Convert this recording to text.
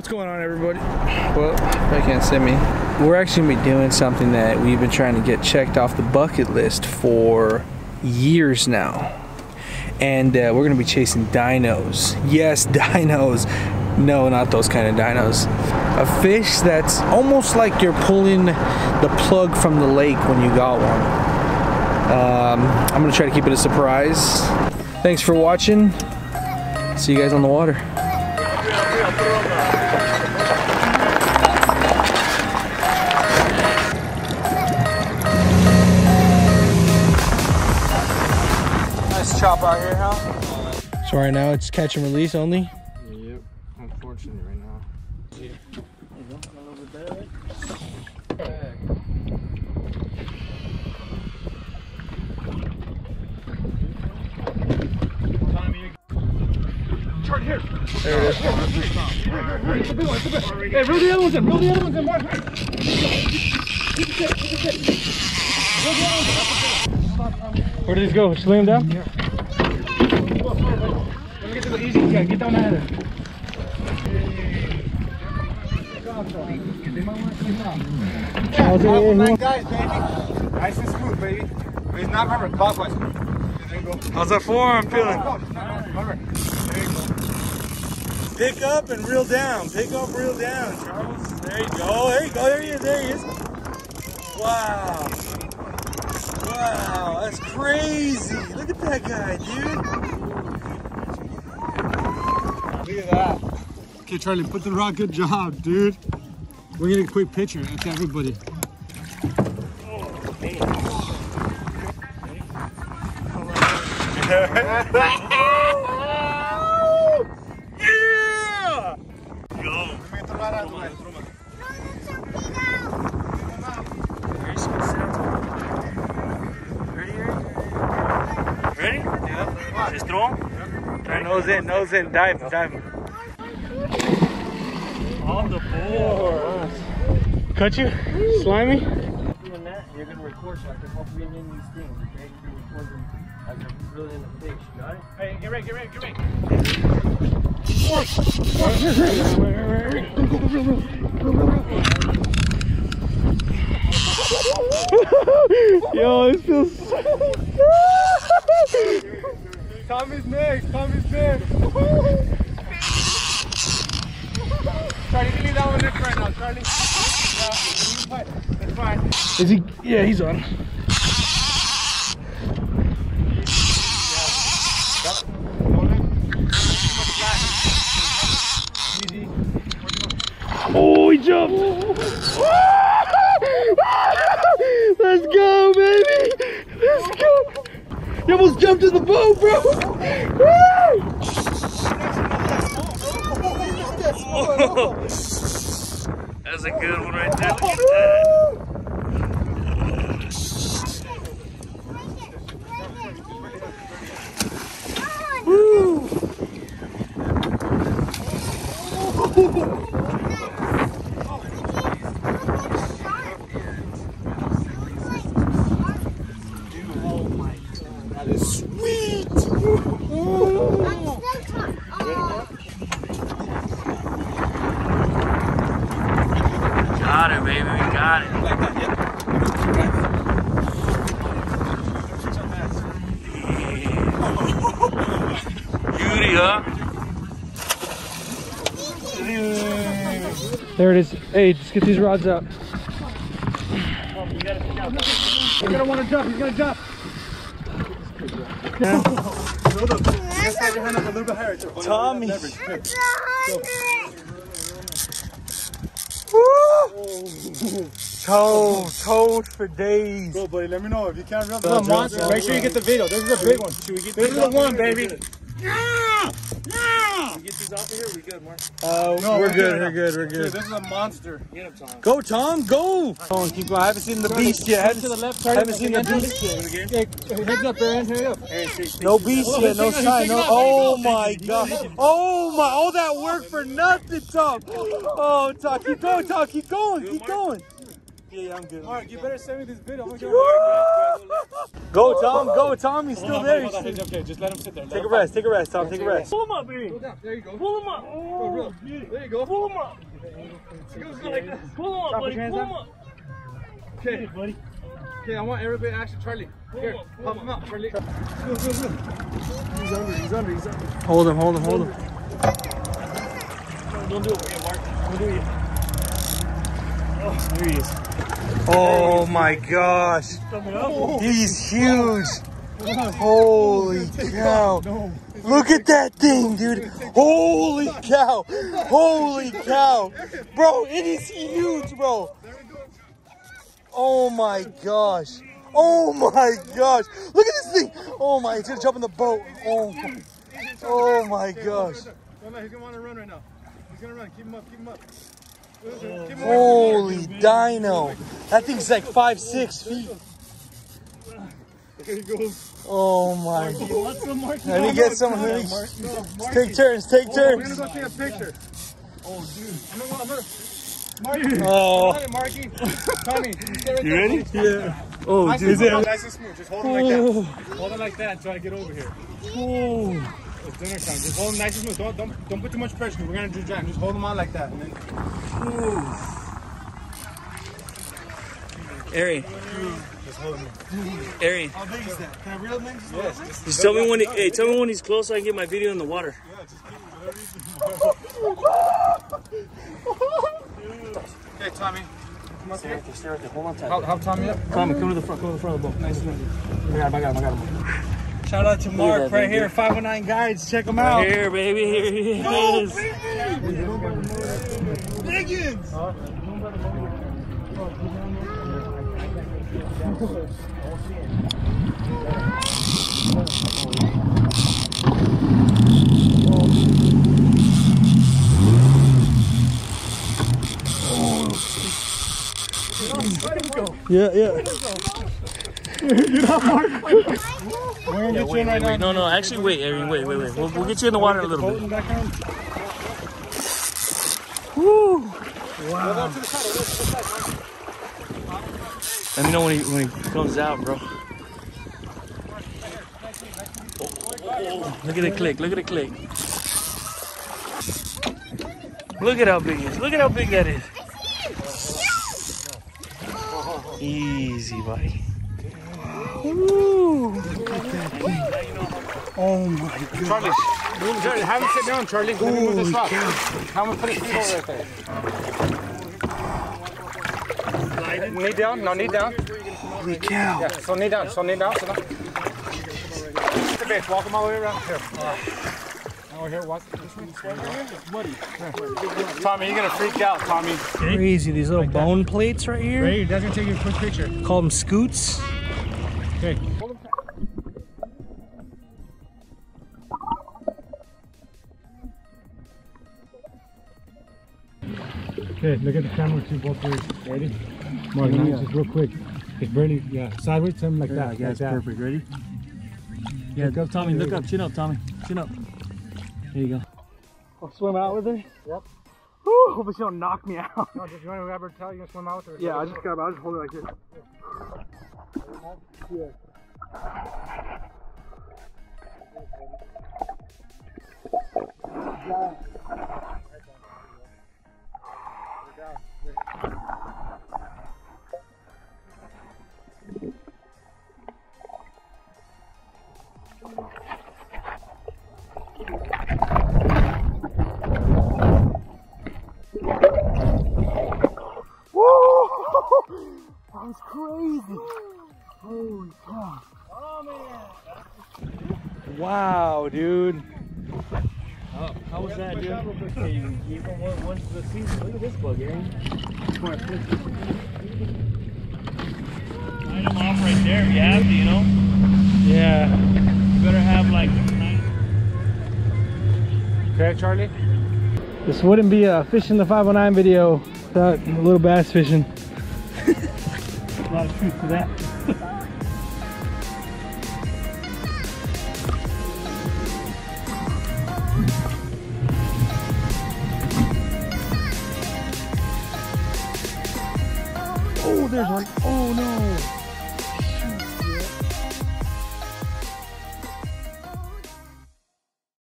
What's going on, everybody? Well, I can't see me. We're actually gonna be doing something that we've been trying to get checked off the bucket list for years now. And uh, we're gonna be chasing dinos. Yes, dinos. No, not those kind of dinos. A fish that's almost like you're pulling the plug from the lake when you got one. Um, I'm gonna try to keep it a surprise. Thanks for watching. See you guys on the water. Nice chop out here, huh? So right now it's catch and release only. Yep, unfortunately right now. Hey, reel the other ones in, reel the other ones in, Where did these go? Just lay them down? Yeah. Let me get to the easy guy. Get down there. Nice guys, baby. Nice and smooth, baby. It's not remember clockwise. There you go. How's that forearm feeling? Remember. There you go. Pick up and reel down. Pick up, reel down, Charles. There you go. There you go. There he is. There he is. Wow. Wow. That's crazy. Look at that guy, dude. Look at that. Okay, Charlie, put the rock. Good job, dude. We're getting a quick picture. That's everybody. yeah! Go. Ready? Yeah. Just throw him? Nose in, nose in, dive, dive. On the board. Cut you? Slimy? doing that, you're gonna record so I can help bring in these things, okay? You're recording as you're reeling the fish, got it? Hey, get ready, get ready, get ready. Yo, this feels so Tommy's next. Tommy's next. Charlie, you leave that one right now, Charlie. Yeah, it's fine. Is he? Yeah, he's on. Oh, he jumped! Let's go, baby! Let's go! He almost jumped in the boat, bro! That's a good one right there. Look at that. Got it, baby. We got it. Beauty, huh? There it is. Hey, just get these rods out. He's gonna want to jump. He's gonna jump. Hold up. You guys have your hand up a little bit higher. Tommy. Toad, toad for days. Go, buddy. Let me know if you can't reel This is monster. Make sure you get the video. This is a big one. Should we get this is the one, baby. Yeah! Yeah! Get these off of here, we good, Mark? Uh, No, we're we're good, good. we're good, we're Dude, good. this is a monster. Get him, Tom. Go, Tom, go! Come on, keep going. I haven't seen the beast yet. I haven't, To the left, I haven't seen the beast yet. Hey, heads up, Aaron. Hurry up. Hey, shake, No beast yet, no sign. No. Oh he's taking it my god. Oh my, all that work for nothing, Tom. Oh, Tom, keep going, Tom, keep going, keep going. Yeah, yeah, I'm good. Mark, you better send me this video. I'm gonna get Go, Tom. Go, Tom. He's still there. Hold on, hold on. Okay, just let him sit there. Let Take a him rest. Take a rest, Tom. Take a rest. Pull him up, baby. There you go. Pull him up. Oh, There you go. Pull him up. Pull him up, buddy. Pull him up. Okay, buddy. okay. I want everybody to action Charlie. Here, Pull him up, pop him up, Charlie. Go, go, go. He's under. He's under. He's under. Hold him, hold him, hold him. Don't do it Mark. Don't do it yet. There he is. Oh my gosh. He's huge. Holy cow. Look at that thing, dude. Holy cow. Holy cow. Bro, it is huge, bro. Oh my gosh. Oh my gosh. Look at this thing. Oh my, he's gonna jump in the boat. Oh my, oh my gosh. He's gonna run right now. He's gonna run. Keep him up. Keep him up. Keep. Holy dino. That thing's like five, six feet. There he goes. Oh my. What's? Let me get some. Let me, take turns, take oh, We're gonna turns. go take a picture. Oh, dude. I'm gonna, I'm gonna. Marky. Oh. Got it, Marky. Tommy, you stay right You there, ready? Yeah. Oh, Nice dude. Nice and smooth. Just hold him like that. Oh. Hold him like that and try to get over here. Oh. It's dinner time. Just hold him nice and smooth. Don't, don't, don't put too much pressure. We're gonna do jam. Just hold him on like that. And then, Ari, just hold him. Ari, How big is that? Can I reel him in? Yes. Just, Just tell me when. He, hey, tell me when he's close so I can get my video in the water. Yeah, just keep Okay, Tommy. Come up here. Stay right there. Hold on tight. Help, help Tommy up. Tommy, come to the front. Come to the front of the boat. Nice and easy. I got him. I got him. I got him. Shout out to Mark Mark right right here, here, 509 Guides. Check him out. Here, baby. Here he is. Biggins! Yeah, yeah. We're gonna get you in right now. Wait, no, no. Actually, wait, Aaron. Wait, wait, wait. We'll, we'll get you in the water in a little bit. the background. Let me know when he when he comes out, bro. Look at the click. Look at the click. Look at how big it is. Look at how big that is. Easy, buddy. Charlie, Charlie, have him sit down, Charlie. Let me move this rock. Have him put his feet over right there. Knee down, no, knee down. Holy cow. Yeah, so knee down, so knee down, so down. The base, walk him all the way around. Here. Now we're here, walk this way. Tommy, you're gonna freak out, Tommy. crazy. These little bone plates right here. Ready? That's gonna take you a quick picture. Call them scutes. Okay. Okay, look at the camera too, both ways. Ready? Mark, nice, just real quick. It's barely, yeah, sideways, to him like that. Yeah, like that. Ready? Yeah, Look up, Tommy, look up. Chin up, Tommy. Chin up. There you go. I'll swim out with it. Yep. Whew, hope she don't knock me out. No, just you want to grab her tail, you gonna swim out with her? Yeah, I just got. I'll just hold it like this. That was crazy. Holy cow. Wow, dude. How, how was that, dude? Hey, you gave him one, one for the season. Look at this bug, Aaron. Line him off right there. You have to, you know? Yeah. You better have like nine. Okay, Charlie? This wouldn't be a fishing the 509 video without a little bass fishing. A lot of truth to that. Oh no.